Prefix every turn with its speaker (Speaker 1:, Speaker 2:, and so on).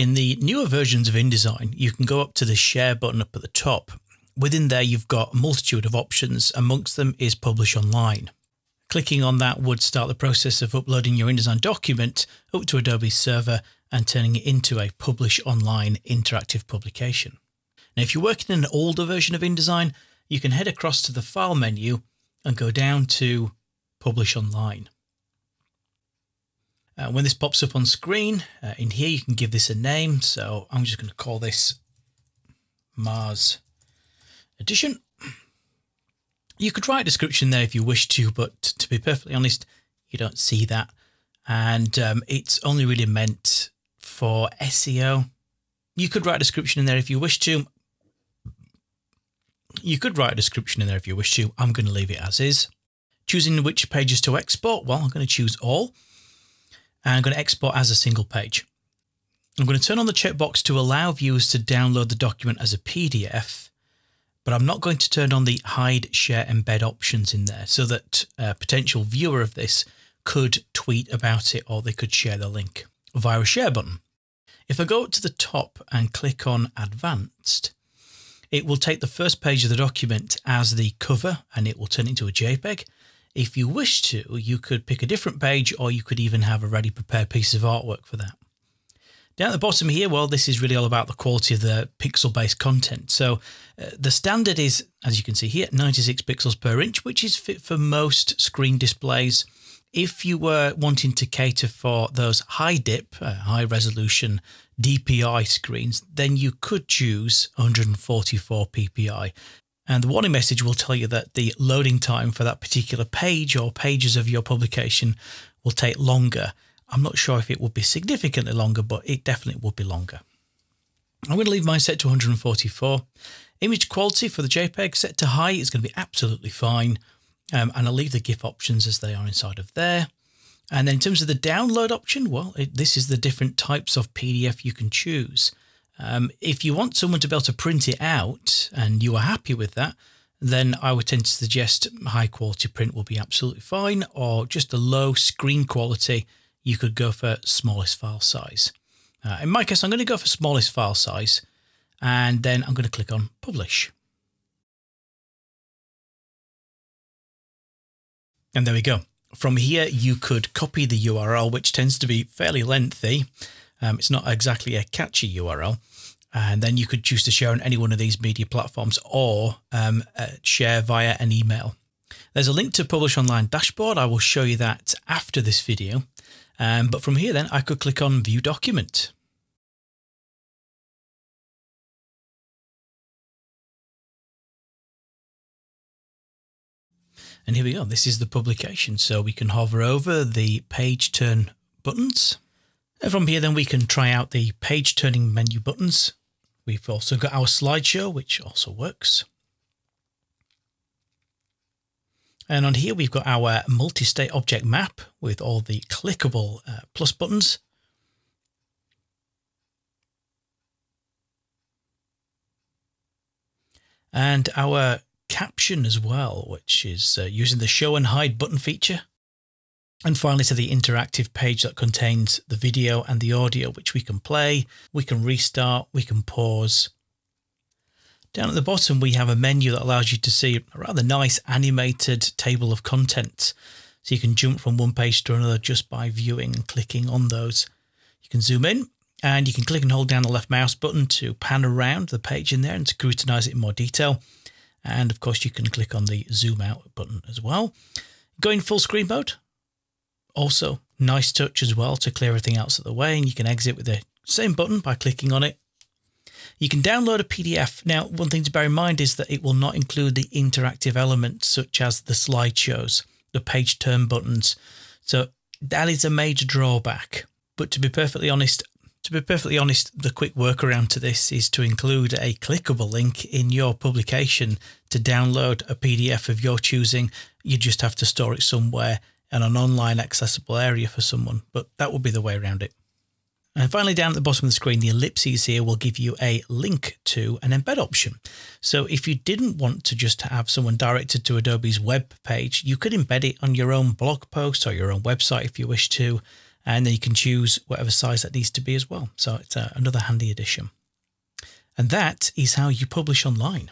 Speaker 1: In the newer versions of InDesign, you can go up to the share button up at the top. Within there, you've got a multitude of options. Amongst them is publish online. Clicking on that would start the process of uploading your InDesign document up to Adobe's server and turning it into a publish online interactive publication. Now, if you're working in an older version of InDesign, you can head across to the File menu and go down to Publish Online. Uh, when this pops up on screen, uh, in here you can give this a name. So I'm just going to call this Mars Edition. You could write a description there if you wish to, but to be perfectly honest, you don't see that. And um, it's only really meant for SEO. You could write a description in there if you wish to. You could write a description in there if you wish to. I'm going to leave it as is. Choosing which pages to export, well, I'm going to choose all. And I'm going to export as a single page. I'm going to turn on the checkbox to allow viewers to download the document as a PDF but I'm not going to turn on the hide, share, embed options in there so that a potential viewer of this could tweet about it or they could share the link via a share button. If I go up to the top and click on advanced, it will take the first page of the document as the cover and it will turn it into a JPEG. If you wish to, you could pick a different page or you could even have a ready prepared piece of artwork for that. Down at the bottom here, well, this is really all about the quality of the pixel-based content. So uh, the standard is, as you can see here, 96 pixels per inch, which is fit for most screen displays. If you were wanting to cater for those high dip, uh, high resolution DPI screens, then you could choose 144 ppi. And the warning message will tell you that the loading time for that particular page or pages of your publication will take longer I'm not sure if it would be significantly longer, but it definitely would be longer. I'm going to leave mine set to 144. Image quality for the JPEG set to high is going to be absolutely fine. Um, and I'll leave the GIF options as they are inside of there. And then in terms of the download option, well, it, this is the different types of PDF you can choose. Um, if you want someone to be able to print it out and you are happy with that, then I would tend to suggest high quality print will be absolutely fine or just a low screen quality you could go for smallest file size. Uh, in my case, I'm going to go for smallest file size and then I'm going to click on publish. And there we go. From here, you could copy the URL, which tends to be fairly lengthy. Um, it's not exactly a catchy URL. And then you could choose to share on any one of these media platforms or um, uh, share via an email. There's a link to Publish Online dashboard. I will show you that after this video. Um, but from here, then I could click on View Document. And here we go. This is the publication. So we can hover over the page turn buttons. And from here, then we can try out the page turning menu buttons. We've also got our slideshow, which also works. And on here, we've got our multi-state object map with all the clickable uh, plus buttons. And our caption as well, which is uh, using the show and hide button feature. And finally to the interactive page that contains the video and the audio, which we can play, we can restart, we can pause, down at the bottom, we have a menu that allows you to see a rather nice animated table of contents. So you can jump from one page to another just by viewing and clicking on those. You can zoom in and you can click and hold down the left mouse button to pan around the page in there and scrutinize it in more detail. And of course, you can click on the zoom out button as well. Going full screen mode, also nice touch as well to clear everything else out of the way. And you can exit with the same button by clicking on it you can download a PDF. Now, one thing to bear in mind is that it will not include the interactive elements such as the slideshows, the page turn buttons. So that is a major drawback. But to be perfectly honest, to be perfectly honest, the quick workaround to this is to include a clickable link in your publication to download a PDF of your choosing. You just have to store it somewhere in an online accessible area for someone, but that would be the way around it. And finally, down at the bottom of the screen, the ellipses here will give you a link to an embed option. So if you didn't want to just have someone directed to Adobe's web page, you could embed it on your own blog post or your own website if you wish to. and then you can choose whatever size that needs to be as well. So it's uh, another handy addition. And that is how you publish online.